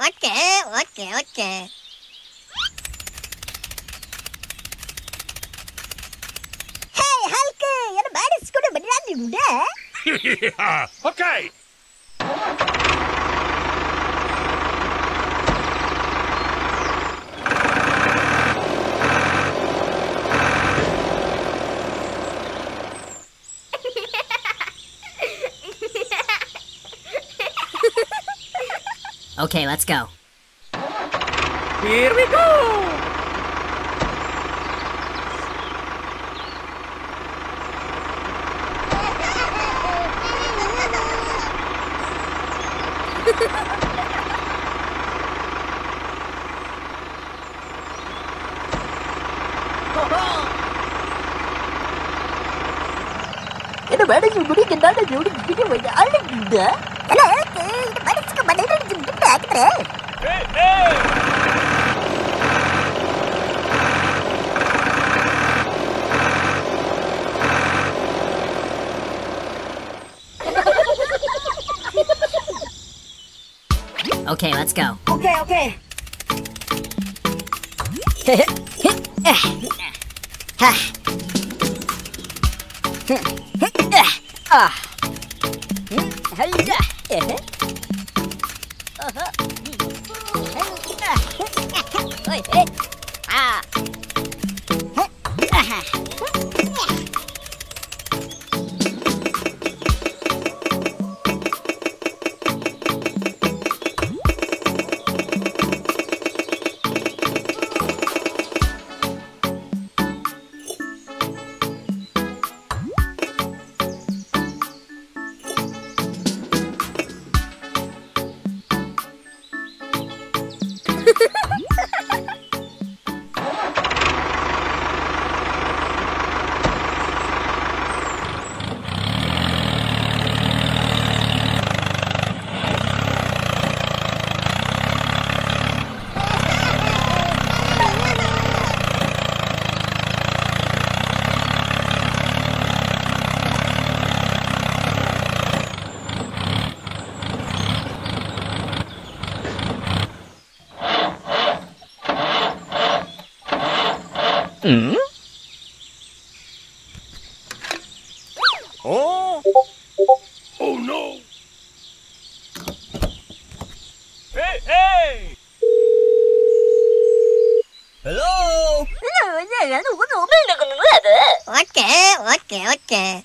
Okay okay okay hey Hulk என்ன பேடிஸ் கூட பண்ணிடாதீங்க yeah. Okay. Okay, let's go. Here we go. என்ன மேடம் முடிக்க தானே ஜோடி வைக்க அழுகுங்க good. Okay, let's go. Okay, okay. Ah. い。えああ 人오늘 오메이라고 뭐야 돼? 어째 어째 어째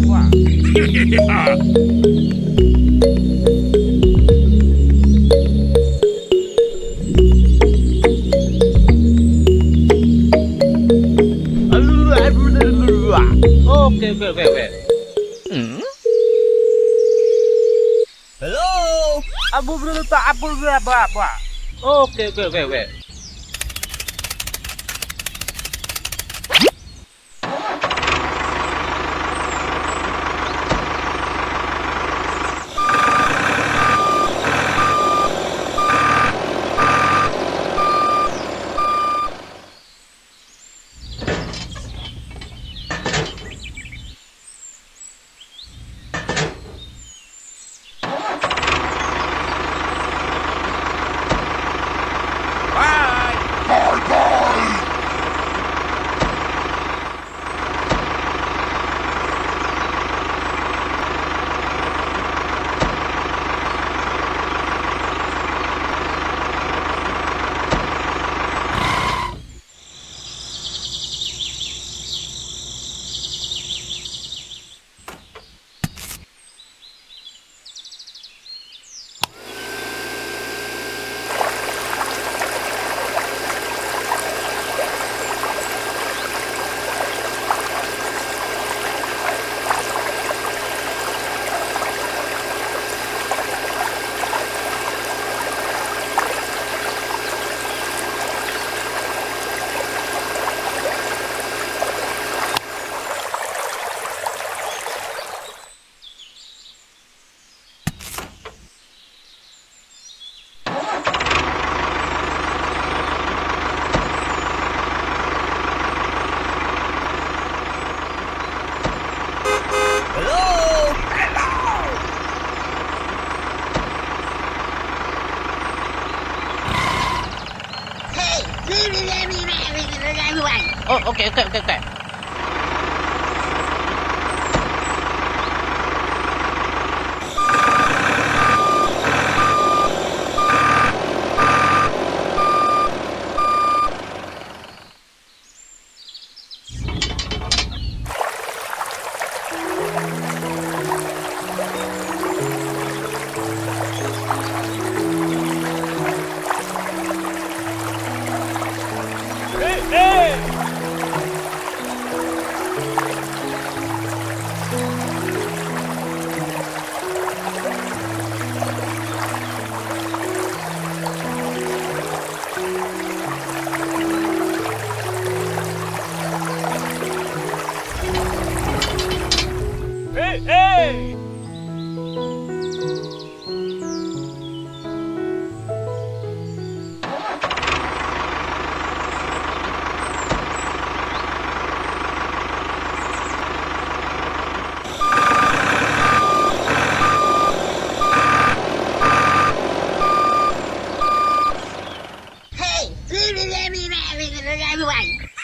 Ah. Oke, Oke, oke, oke, oke. Halo, oke, oke, oke, berapa apa? Oke, oke, oke, oke. Oh, okay, okay, okay, okay.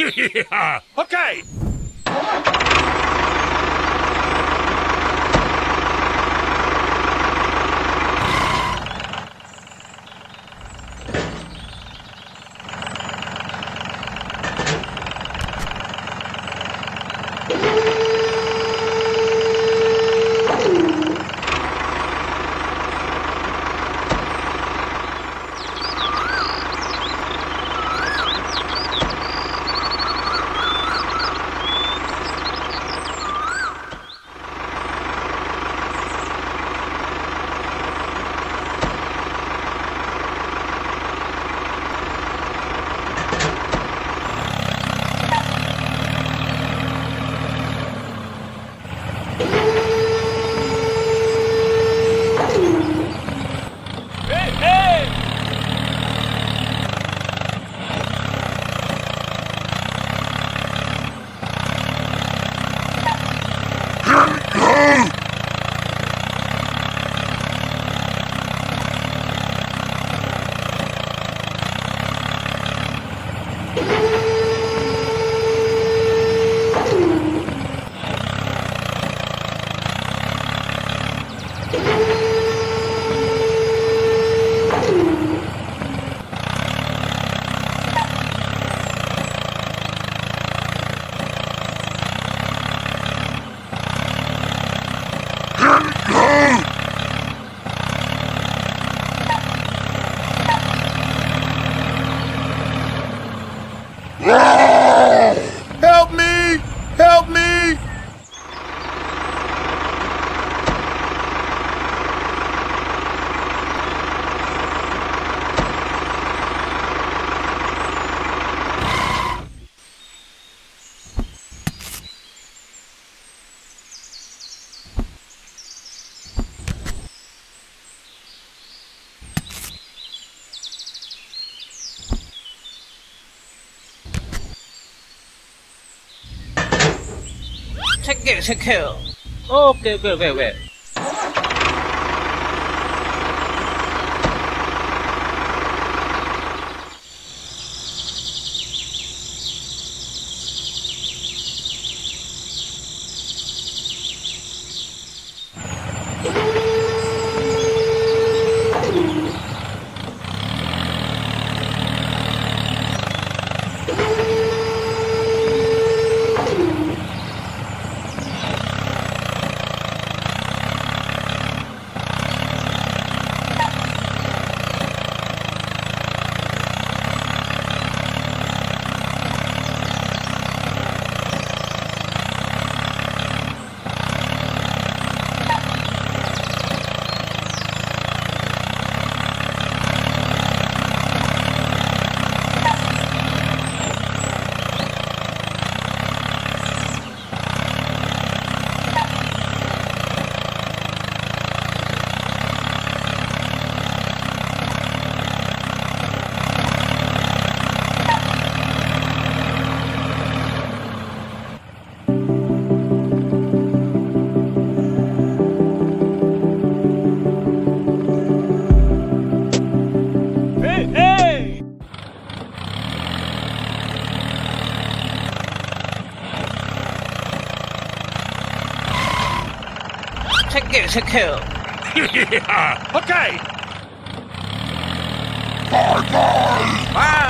everyone. Okay! get to kill. Okay, okay, okay, okay. to get to kill. yeah. Okay. Bye bye. Bye.